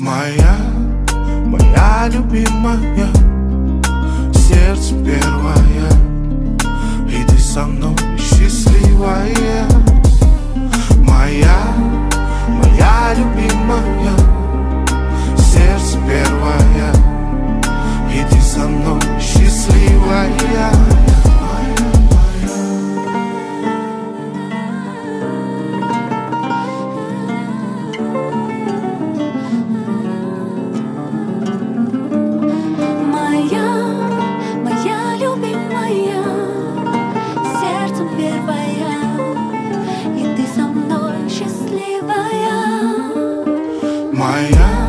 Моя, моя любимая Сердце первое Моя,